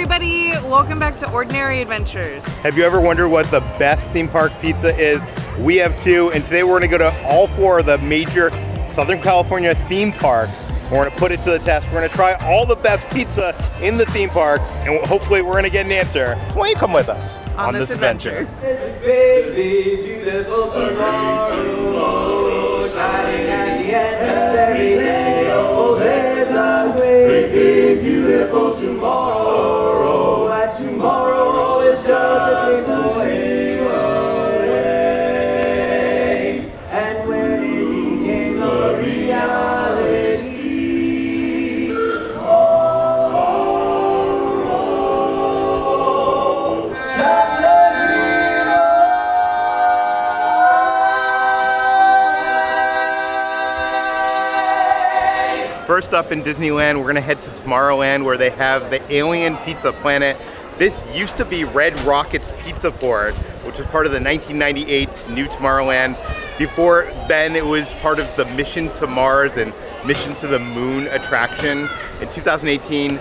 everybody. Welcome back to Ordinary Adventures. Have you ever wondered what the best theme park pizza is? We have two, and today we're gonna go to all four of the major Southern California theme parks. We're gonna put it to the test. We're gonna try all the best pizza in the theme parks, and hopefully we're gonna get an answer. So why don't you come with us On this adventure. And First up in Disneyland, we're gonna head to Tomorrowland where they have the Alien Pizza Planet. This used to be Red Rocket's Pizza Port, which was part of the 1998 New Tomorrowland. Before then, it was part of the Mission to Mars and Mission to the Moon attraction. In 2018,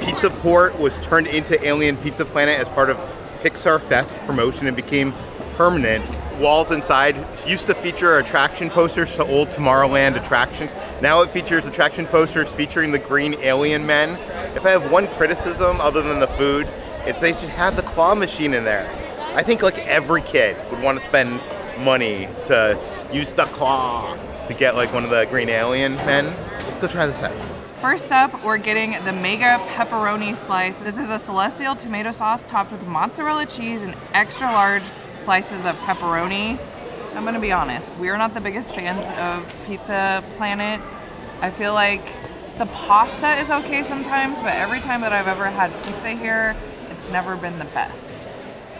Pizza Port was turned into Alien Pizza Planet as part of Pixar Fest promotion and became permanent. Walls inside used to feature attraction posters to old Tomorrowland attractions. Now it features attraction posters featuring the green alien men. If I have one criticism other than the food, it's they should have the claw machine in there. I think like every kid would want to spend money to use the claw to get like one of the green alien men. Let's go try this out. First up, we're getting the mega pepperoni slice. This is a celestial tomato sauce topped with mozzarella cheese and extra large slices of pepperoni. I'm gonna be honest, we are not the biggest fans of Pizza Planet. I feel like the pasta is okay sometimes, but every time that I've ever had pizza here, it's never been the best.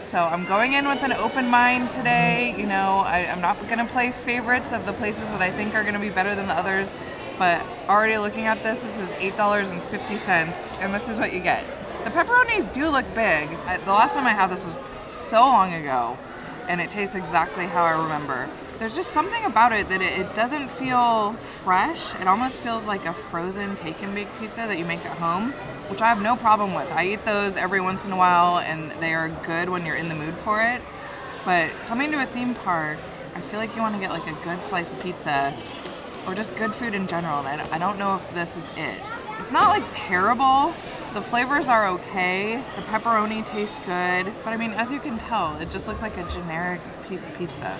So I'm going in with an open mind today. You know, I, I'm not gonna play favorites of the places that I think are gonna be better than the others, but already looking at this, this is $8.50, and this is what you get. The pepperonis do look big. The last time I had this was so long ago, and it tastes exactly how I remember. There's just something about it that it, it doesn't feel fresh. It almost feels like a frozen take and bake pizza that you make at home, which I have no problem with. I eat those every once in a while, and they are good when you're in the mood for it. But coming to a theme park, I feel like you want to get like a good slice of pizza or just good food in general. And I don't- know if this is it. It's not like terrible. The flavors are okay. The pepperoni tastes good. But I mean, as you can tell, it just looks like a generic piece of pizza,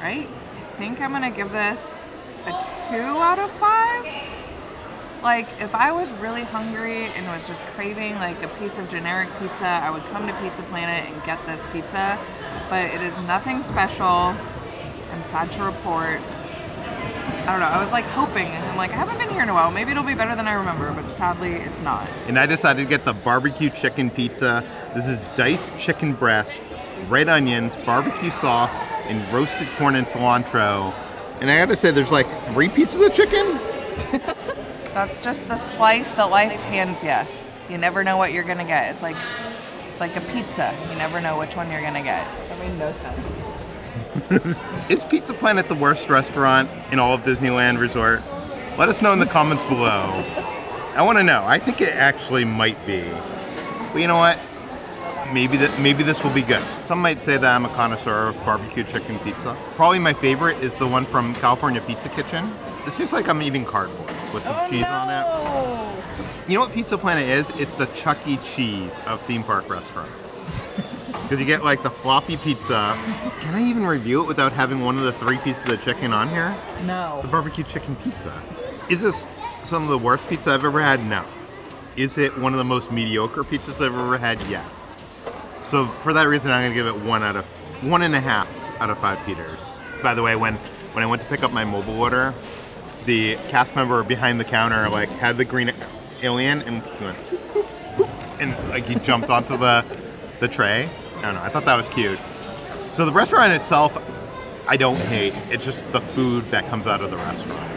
right? I think I'm gonna give this a two out of five. Like, if I was really hungry and was just craving like a piece of generic pizza, I would come to Pizza Planet and get this pizza. But it is nothing special. I'm sad to report. I don't know. I was like hoping. I'm like, I haven't been here in a while. Maybe it'll be better than I remember, but sadly, it's not. And I decided to get the barbecue chicken pizza. This is diced chicken breast, red onions, barbecue sauce, and roasted corn and cilantro. And I gotta say, there's like three pieces of chicken. That's just the slice that life hands you. You never know what you're gonna get. It's like it's like a pizza. You never know which one you're gonna get. That made no sense. Is Pizza Planet the worst restaurant in all of Disneyland Resort? Let us know in the comments below. I want to know. I think it actually might be. But you know what? Maybe that maybe this will be good. Some might say that I'm a connoisseur of barbecue chicken pizza. Probably my favorite is the one from California Pizza Kitchen. This tastes like I'm eating cardboard with some oh, cheese on it. Oh, You know what Pizza Planet is? It's the Chuck E. Cheese of theme park restaurants. Because you get like the floppy pizza. Can I even review it without having one of the three pieces of chicken on here? no. The barbecue chicken pizza. Is this some of the worst pizza I've ever had? No. Is it one of the most mediocre pizzas I've ever had? Yes. So for that reason, I'm gonna give it one out of one and a half out of five Peters. By the way, when when I went to pick up my mobile order, the cast member behind the counter like had the green alien and went boop, boop, and like he jumped onto the the tray. I don't know. I thought that was cute. So the restaurant itself, I don't hate. It's just the food that comes out of the restaurant.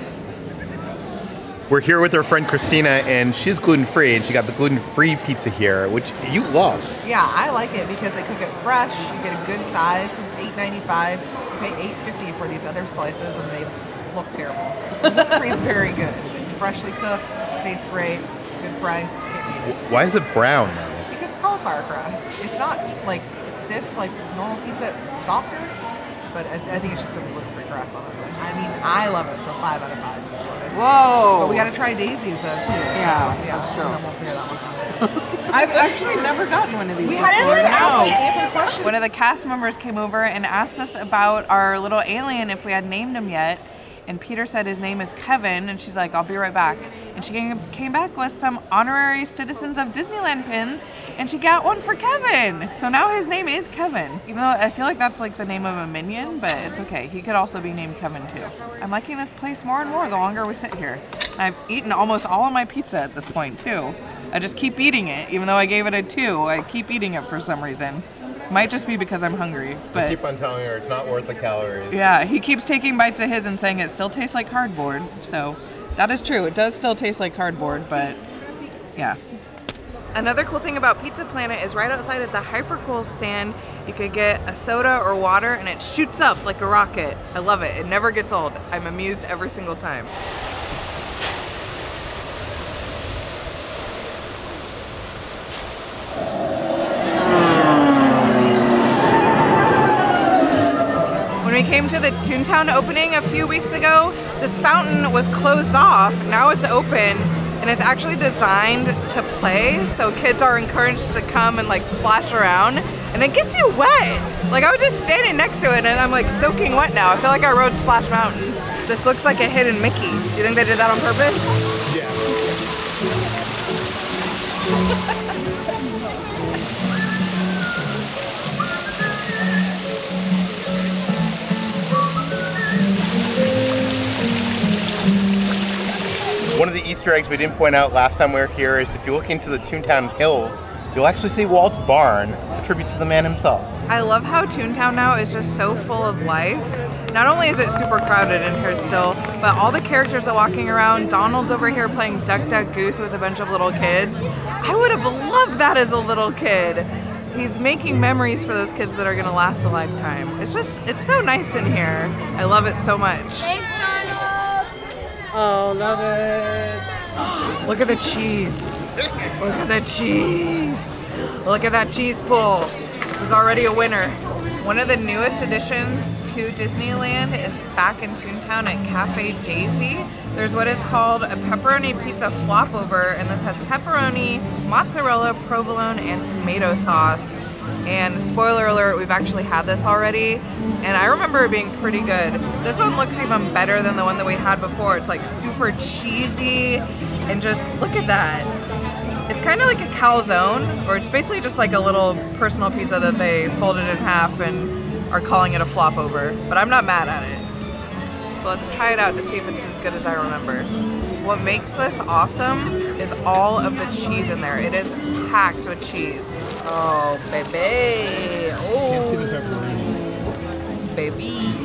We're here with our friend Christina, and she's gluten free, and she got the gluten free pizza here, which you love. Yeah, I like it because they cook it fresh. You get a good size because it's eight ninety five. You pay eight fifty for these other slices, and they look terrible. The free is very good. It's freshly cooked, tastes great, good price. Can't beat it. Why is it brown now? Because sapphire crust. It's not like stiff like normal pizza. It's softer, but I, I think it's just because of gluten-free crust, honestly. I mean, I love it, so five out of five. Just love it. Whoa. But we got to try daisies though too. Yeah, so, yeah. that's So true. then we'll figure that one out. I've actually never gotten one of these We before. hadn't even no. answer questions. One of the cast members came over and asked us about our little alien if we had named him yet. And Peter said his name is Kevin, and she's like, I'll be right back. And she came, back with some honorary Citizens of Disneyland pins, and she got one for Kevin. So now his name is Kevin. Even though I feel like that's like the name of a minion, but it's okay. He could also be named Kevin too. I'm liking this place more and more the longer we sit here. I've eaten almost all of my pizza at this point too. I just keep eating it, even though I gave it a two. I keep eating it for some reason. Might just be because I'm hungry, but I Keep on telling her it's not worth the calories. yeah, he keeps taking bites of his and saying it still tastes like cardboard. So that is true. It does still taste like cardboard, but yeah. Another cool thing about Pizza Planet is right outside at the Hypercool stand, you could get a soda or water and it shoots up like a rocket. I love it. It never gets old. I'm amused every single time. Came to the Toontown opening a few weeks ago, this fountain was closed off. Now it's open and it's actually designed to play, so kids are encouraged to come and like splash around. And it gets you wet. Like I was just standing next to it and I'm like soaking wet now. I feel like I rode Splash Mountain. This looks like a hidden Mickey. Do you think they did that on purpose? One of the Easter eggs we didn't point out last time we were here is if you look into the Toontown Hills, you'll actually see Walt's barn, a tribute to the man himself. I love how Toontown now is just so full of life. Not only is it super crowded in here still, but all the characters are walking around. Donald's over here playing Duck Duck Goose with a bunch of little kids. I would have loved that as a little kid. He's making memories for those kids that are gonna last a lifetime. It's just, it's so nice in here. I love it so much. Thanks, Donald. Oh, love it. Look at the cheese. Look at the cheese. Look at that cheese pull. This is already a winner. One of the newest additions to Disneyland is back in Toontown at Cafe Daisy. There's what is called a pepperoni pizza flop over, and this has pepperoni, mozzarella, provolone, and tomato sauce. And spoiler alert, we've actually had this already, and I remember it being pretty good. This one looks even better than the one that we had before. It's like super cheesy, and just look at that. It's kind of like a calzone, or it's basically just like a little personal pizza that they folded in half and are calling it a flop over. But I'm not mad at it. So let's try it out to see if it's as good as I remember. What makes this awesome is all of the cheese in there. It is packed with cheese. Oh, baby. Oh, baby.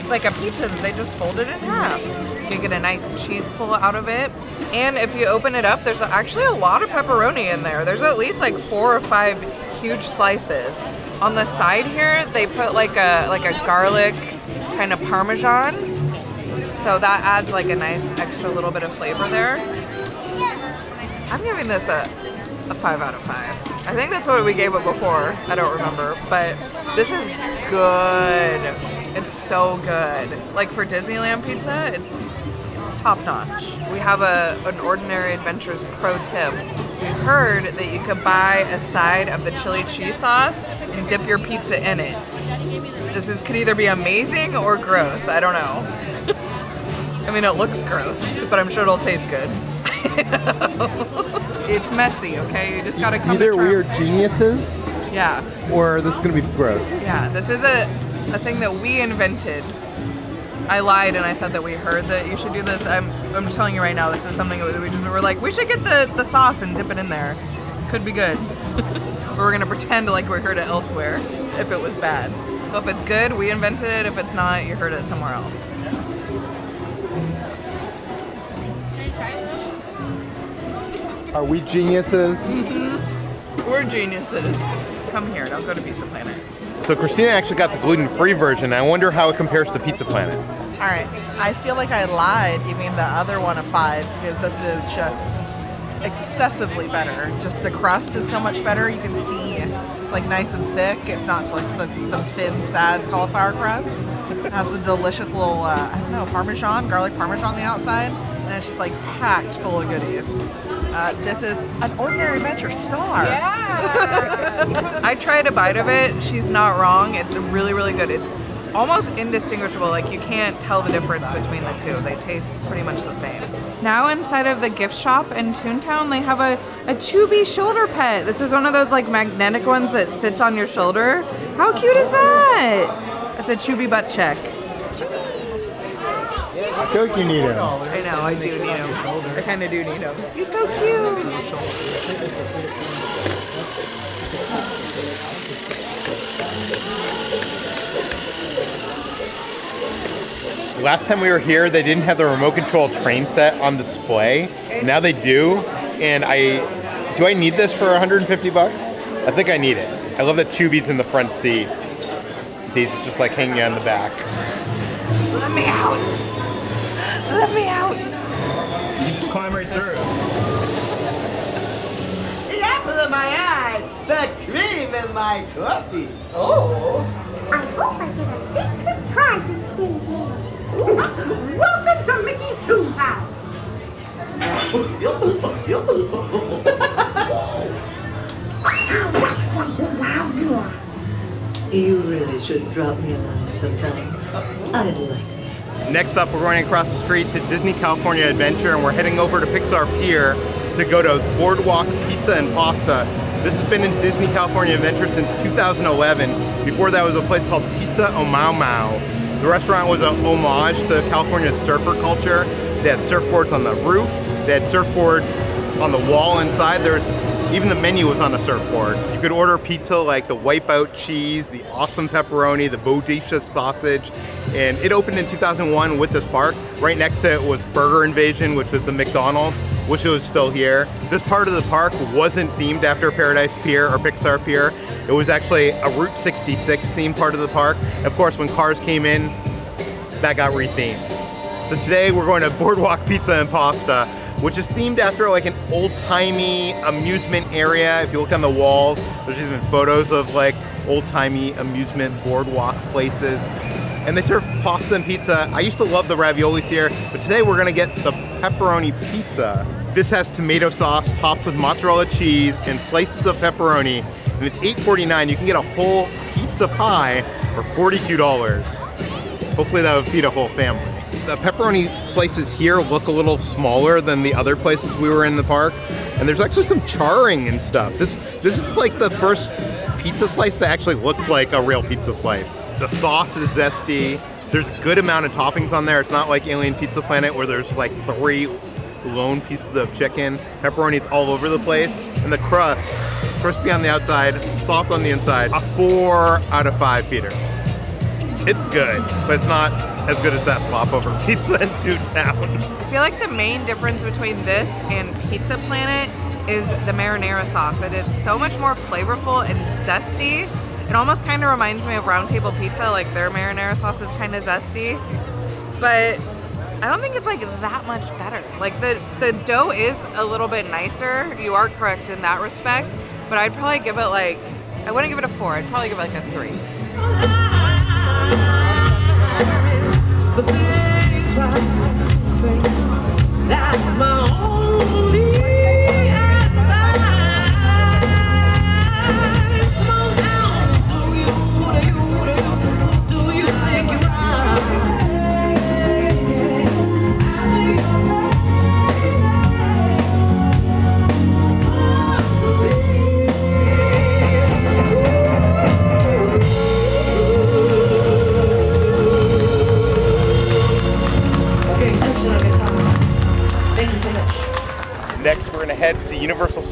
It's like a pizza that they just folded in half. You can get a nice cheese pull out of it. And if you open it up, there's actually a lot of pepperoni in there. There's at least like four or five huge slices. On the side here, they put like a like a garlic kind of parmesan. So that adds like a nice extra little bit of flavor there. I'm giving this a, a five out of five. I think that's what we gave it before. I don't remember, but this is good. It's so good. Like for Disneyland pizza, it's it's top notch. We have a an Ordinary Adventures pro tip. We heard that you could buy a side of the chili cheese sauce and dip your pizza in it. This is could either be amazing or gross. I don't know. I mean, it looks gross, but I'm sure it'll taste good. it's messy, okay? You just gotta come Either to we are terms. geniuses Yeah, or this is going to be gross. yeah. This is a, a thing that we invented. I lied and I said that we heard that you should do this. I'm, I'm telling you right now, this is something that we just were like, we should get the, the sauce and dip it in there. Could be good. or we're gonna pretend like we heard it elsewhere if it was bad. So if it's good, we invented it. If it's not, you heard it somewhere else. Are we geniuses? We're geniuses. Come here, don't go to Pizza Planet. So Christina actually got the gluten-free version. I wonder how it compares to Pizza Planet. All right. I feel like I lied giving the other one a five because this is just excessively better. Just the crust is so much better. You can see it's like nice and thick. It's not just like some, some thin, sad cauliflower crust. It has the delicious little, uh, I don't know, parmesan, garlic parmesan on the outside, and it's just like packed full of goodies. Uh, this is an ordinary adventure star. Yeah. I tried a bite of it. She's not wrong. It's really, really good. It's almost indistinguishable. Like you can't tell the difference between the two. They taste pretty much the same. Now inside of the gift shop in Toontown, they have a, a Chuuby shoulder pet. This is one of those like magnetic ones that sits on your shoulder. How cute is that? It's a Chuuby butt check. I feel like you need him. I know, I do need him. I kind of do need him. He's so cute. Last time we were here, they didn't have the remote control train set on display. Now they do, and I do I need this for 150 bucks? I think I need it. I love that Chuuby's in the front seat. Daisy's just like hanging on the back. Let me out. Let me out. You just climb right through. The apple of my eye, the cream in my coffee. Oh. I hope I get a big surprise in today's mail. Welcome to Mickey's Toontown. Now that's the big idea. You really should drop me a line sometime. I'd like that. Next up, we're going across the street to Disney California Adventure, and we're heading over to Pixar Pier to go to Boardwalk Pizza and Pasta. This has been in Disney California Adventure since 2011. Before that was a place called Pizza Oom Mow Mow. The restaurant was an homage to California's surfer culture. They had surfboards on the roof. They had surfboards on the wall inside. There's even the menu was on a surfboard. You could order pizza like the wipeout cheese, the awesome pepperoni, the bodacious sausage, and it opened in 2001 with this park. Right next to it was Burger Invasion, which was the McDonald's, which was still here. This part of the park wasn't themed after Paradise Pier or Pixar Pier. It was actually a Route 66 themed part of the park. Of course, when cars came in, that got rethemed. So today we're going to Boardwalk Pizza and Pasta, which is themed after like an old-timey amusement area. If you look on the walls, there's even photos of like old-timey amusement boardwalk places. And they serve pasta and pizza. I used to love the raviolis here, but today we're gonna get the pepperoni pizza. This has tomato sauce topped with mozzarella cheese and slices of pepperoni, and it's $8.49. You can get a whole pizza pie for $42. Hopefully that would feed a whole family. The pepperoni slices here look a little smaller than the other places we were in the park, and there's actually some charring and stuff. This this is like the first pizza slice that actually looks like a real pizza slice. The sauce is zesty. There's a good amount of toppings on there. It's not like Alien Pizza Planet where there's like three lone pieces of chicken. Pepperoni's all over the place, and the crust is crispy on the outside, soft on the inside. A four out of five Peters. It's good, but it's not as good as that flop over pizza in Two Town. I feel like the main difference between this and Pizza Planet is the marinara sauce. It is so much more flavorful and zesty. It almost kind of reminds me of Round Table Pizza, like their marinara sauce is kind of zesty. But I don't think it's like that much better. Like the, the dough is a little bit nicer. You are correct in that respect. But I'd probably give it like, I wouldn't give it a four. I'd probably give it like a three. The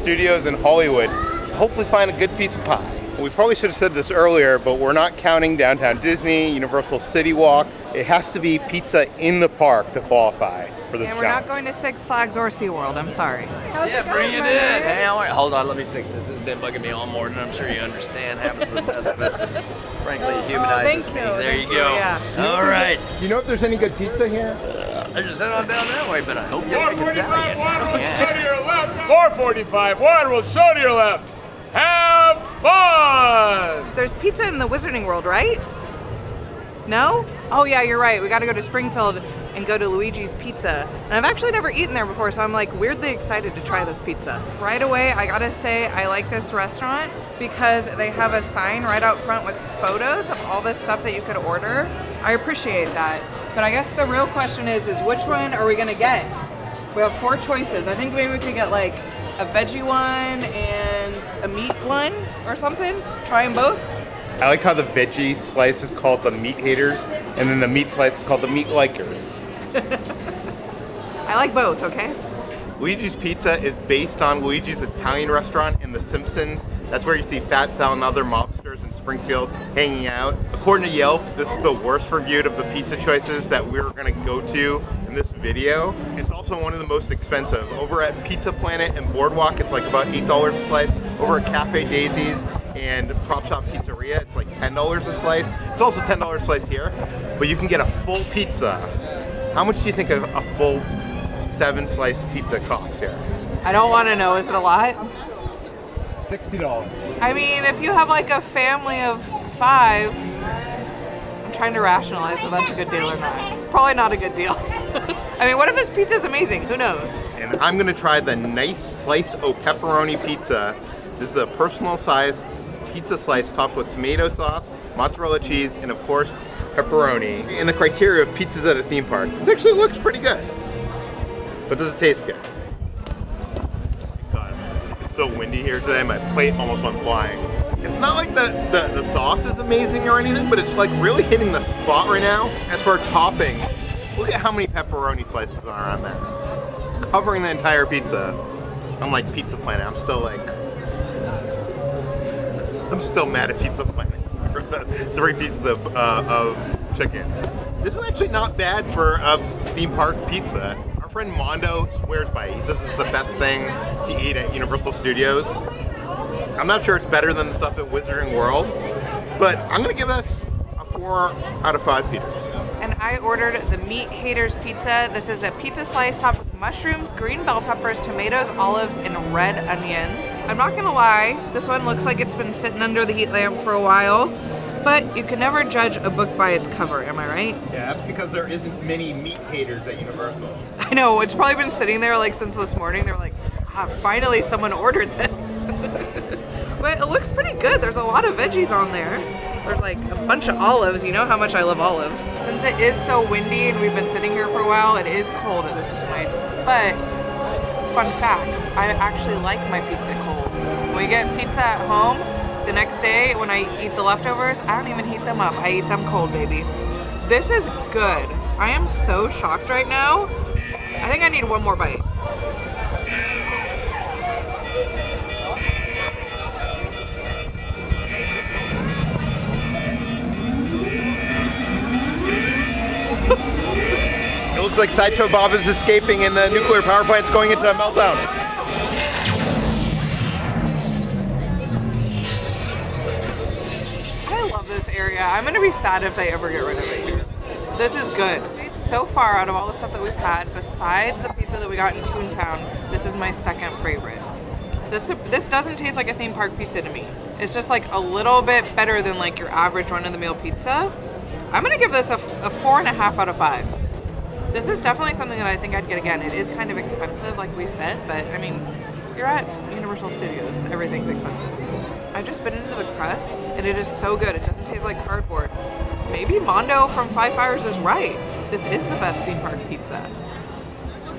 Studios in Hollywood. Hopefully, find a good piece of pie. We probably should have said this earlier, but we're not counting Downtown Disney, Universal City Walk. It has to be pizza in the park to qualify for this And we're not going to Six Flags or SeaWorld. I'm sorry. Yeah, bring it in. Hey, all right, hold on, let me fix this. This has been bugging me all morning. I'm sure you understand. Happens to the best of us. Frankly, it humanizes thank me. you. There Thank you you, go. yeah. All right. Do you know if there's any good pizza here? Uh, I just head on down that way, but I hope you like Italian. Yeah. 445, one will show to your left. Have fun! There's pizza in the Wizarding World, right? No? Oh yeah, you're right. We got to go to Springfield and go to Luigi's Pizza. And I've actually never eaten there before, so I'm like weirdly excited to try this pizza. Right away, I gotta say I like this restaurant because they have a sign right out front with photos of all the stuff that you could order. I appreciate that. But I guess the real question is, is which one are we gonna get? We have four choices. I think maybe we could get like a veggie one and a meat one or something. Try them both. I like how the veggie slice is called the meat haters, and then the meat slice is called the meat likers. I like both, okay? Luigi's Pizza is based on Luigi's Italian restaurant in The Simpsons. That's where you see Fat Sal and other mobsters in Springfield hanging out. According to Yelp, this is the worst reviewed of the pizza choices that we're gonna go to in this video. It's also one of the most expensive. Over at Pizza Planet and Boardwalk, it's like about $8 a slice. Over at Cafe Daisies and Prop Shop Pizzeria, it's like $10 a slice. It's also $10 a slice here, but you can get a full pizza. How much do you think a, a full seven slice pizza costs here? I don't want to know. Is it a lot? $60. I mean, if you have like a family of five, I'm trying to rationalize if that's a good deal or not. It's probably not a good deal. I mean, what if this pizza is amazing? Who knows? And I'm gonna try the nice slice o pepperoni pizza. This is a personal size pizza slice topped with tomato sauce, mozzarella cheese, and of course, pepperoni. And the criteria of pizzas at a theme park. This actually looks pretty good. But does it taste good? God, it's so windy here today, my plate almost went flying. It's not like the, the, the sauce is amazing or anything, but it's like really hitting the spot right now. As for toppings, look at how many pepperoni slices are on there. It's covering the entire pizza. I'm like Pizza Planet, I'm still like, I'm still mad at Pizza Planet for the three pieces of, uh, of chicken. This is actually not bad for a theme park pizza. Our friend Mondo swears by it. He says it's the best thing to eat at Universal Studios. I'm not sure it's better than the stuff at Wizarding World, but I'm gonna give us a four out of five Peters. And I ordered the Meat Haters Pizza. This is a pizza slice topped with mushrooms, green bell peppers, tomatoes, olives, and red onions. I'm not gonna lie, this one looks like it's been sitting under the heat lamp for a while, but you can never judge a book by its cover, am I right? Yeah, that's because there isn't many meat haters at Universal. I know, it's probably been sitting there like since this morning. They're like, God, finally someone ordered this. but it looks pretty good. There's a lot of veggies on there. There's like a bunch of olives. You know how much I love olives. Since it is so windy and we've been sitting here for a while, it is cold at this point. But fun fact, I actually like my pizza cold. When we get pizza at home, the next day when I eat the leftovers, I don't even heat them up. I eat them cold, baby. This is good. I am so shocked right now. I think I need one more bite. It looks like Sideshow Bob is escaping and the nuclear power plant's going into a meltdown. I love this area. I'm gonna be sad if they ever get rid of it. This is good. So far, out of all the stuff that we've had, besides the pizza that we got in Toontown, this is my second favorite. This this doesn't taste like a theme park pizza to me. It's just like a little bit better than like your average run of the mill pizza. I'm gonna give this a, a four and a half out of five. This is definitely something that I think I'd get again. It is kind of expensive, like we said, but I mean, you're at Universal Studios. Everything's expensive. I've just bit into the crust, and it is so good. It doesn't taste like cardboard. Maybe Mondo from Five Fires is right. This is the best theme park pizza.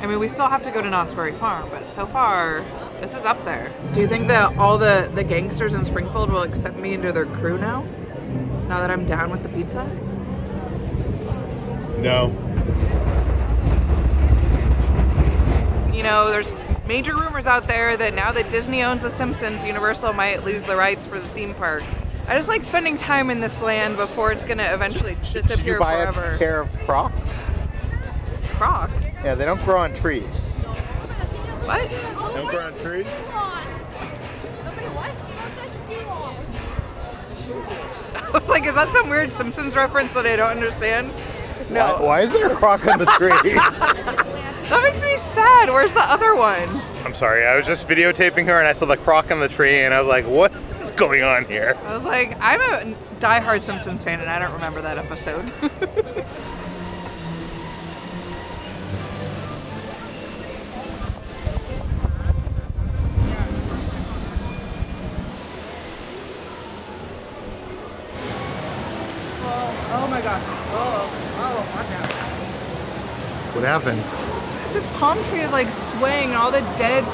I mean, we still have to go to Knott's Berry Farm, but so far, this is up there. Do you think that all the, the gangsters in Springfield will accept me into their crew now? Now that I'm down with the pizza? No. You know, there's major rumors out there that now that Disney owns The Simpsons, Universal might lose the rights for the theme parks. I just like spending time in this land before it's gonna eventually disappear Did you buy forever. a pair of Crocs? Crocs? Yeah, they don't grow on trees. What? They don't grow on trees? I was like, is that some weird Simpsons reference that I don't understand? No. Why, why is there a croc on the tree? That makes me sad. Where's the other one? I'm sorry, I was just videotaping her and I saw the croc on the tree and I was like, what is going on here? I was like, I'm a diehard Simpsons fan and I don't remember that episode. swaying and all the dead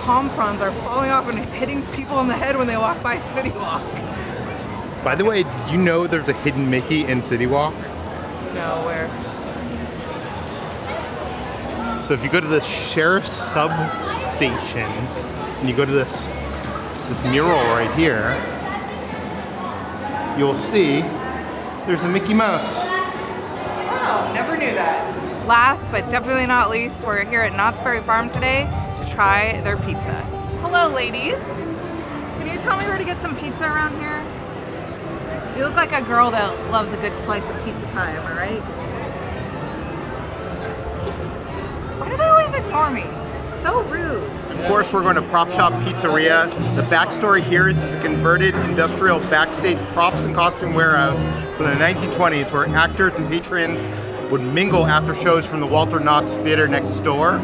palm fronds are falling off and hitting people in the head when they walk by City Walk. By the way, did you know there's a hidden Mickey in City Walk? No, where? So if you go to the sheriff's substation and you go to this this mural right here, you'll see there's a Mickey Mouse. Oh, never knew that. Last but definitely not least, we're here at Knott's Berry Farm today to try their pizza. Hello, ladies. Can you tell me where to get some pizza around here? You look like a girl that loves a good slice of pizza pie, am I right? Why do they always ignore me? So rude. Of course, we're going to Prop Shop Pizzeria. The backstory here is it's a converted industrial backstage props and costume warehouse from the 1920s where actors and patrons would mingle after shows from the Walter Knott's Theater next door.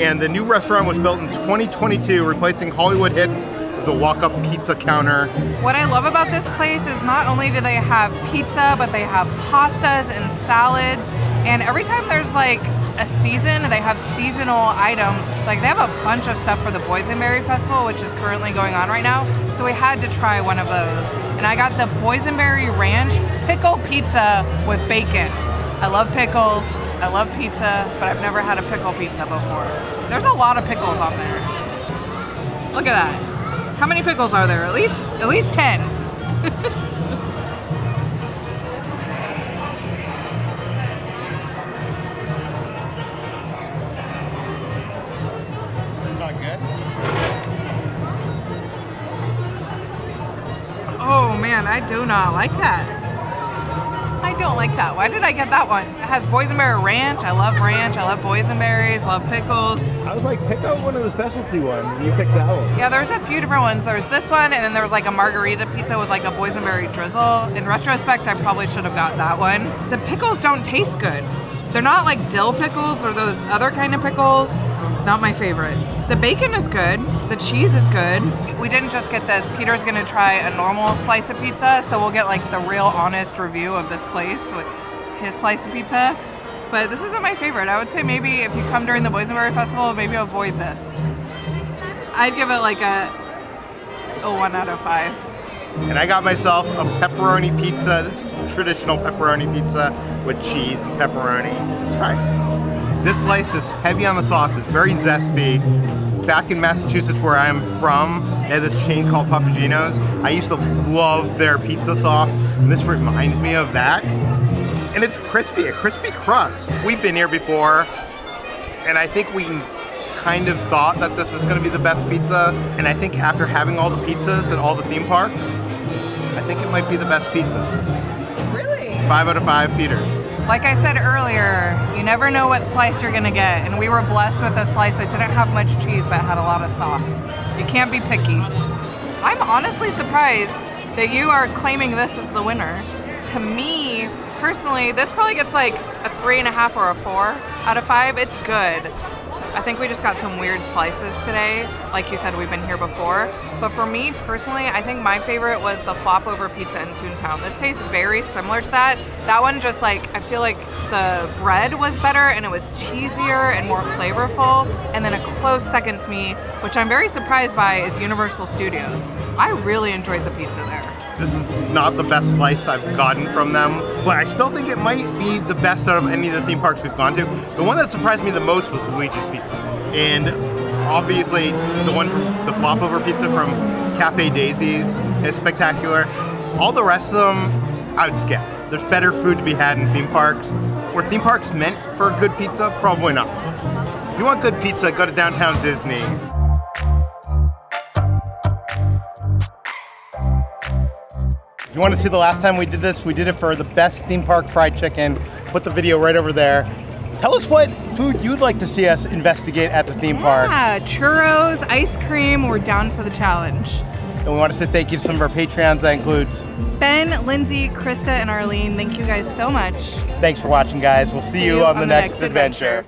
And the new restaurant was built in 2022, replacing Hollywood Hits as a walk-up pizza counter. What I love about this place is not only do they have pizza, but they have pastas and salads. And every time there's like a season, they have seasonal items. Like they have a bunch of stuff for the Boysenberry Festival, which is currently going on right now. So we had to try one of those. And I got the Boysenberry Ranch pickle pizza with bacon. I love pickles, I love pizza, but I've never had a pickle pizza before. There's a lot of pickles on there. Look at that. How many pickles are there? At least at least 10. Not good. Oh man, I do not like that. I don't like that. Why did I get that one? It has boysenberry ranch. I love ranch. I love boysenberries. Love pickles. I was like, pick out one of the specialty ones, you picked that one. Yeah, there's a few different ones. There's this one, and then there was like a margarita pizza with like a boysenberry drizzle. In retrospect, I probably should have got that one. The pickles don't taste good. They're not like dill pickles or those other kind of pickles. Not my favorite. The bacon is good. The cheese is good. We didn't just get this. Peter's gonna try a normal slice of pizza, so we'll get like the real honest review of this place with his slice of pizza. But this isn't my favorite. I would say maybe if you come during the Boysenberry Festival, maybe avoid this. I'd give it like a, a one out of five. And I got myself a pepperoni pizza. This is traditional pepperoni pizza with cheese and pepperoni. Let's try it. This slice is heavy on the sauce. It's very zesty. Back in Massachusetts, where I'm from, they have this chain called Papa Gino's. I used to love their pizza sauce, and this reminds me of that. And it's crispy, a crispy crust. We've been here before, and I think we kind of thought that this was going to be the best pizza. And I think after having all the pizzas at all the theme parks, I think it might be the best pizza. Really? Five out of five Peters. Like I said earlier, you never know what slice you're gonna get, and we were blessed with a slice that didn't have much cheese but had a lot of sauce. You can't be picky. I'm honestly surprised that you are claiming this as the winner. To me, personally, this probably gets like a three and a half or a four out of five. It's good. I think we just got some weird slices today. Like you said, we've been here before. But for me personally, I think my favorite was the flop over pizza in Toontown. This tastes very similar to that. That one just like, I feel like the bread was better and it was cheesier and more flavorful. And then a close second to me, which I'm very surprised by, is Universal Studios. I really enjoyed the pizza there. This is not the best slice I've gotten from them, but I still think it might be the best out of any of the theme parks we've gone to. The one that surprised me the most was Luigi's Pizza. And obviously, the one from the flop over pizza from Cafe Daisies is spectacular. All the rest of them, I would skip. There's better food to be had in theme parks. Were theme parks meant for good pizza? Probably not. If you want good pizza, go to downtown Disney. You want to see the last time we did this, we did it for the best theme park fried chicken. Put the video right over there. Tell us what food you'd like to see us investigate at the theme park. Yeah, churros, ice cream, we're down for the challenge. And we want to say thank you to some of our Patreons. That includes Ben, Lindsay, Krista, and Arlene, thank you guys so much. Thanks for watching, guys. We'll see, you on, the, next, adventure.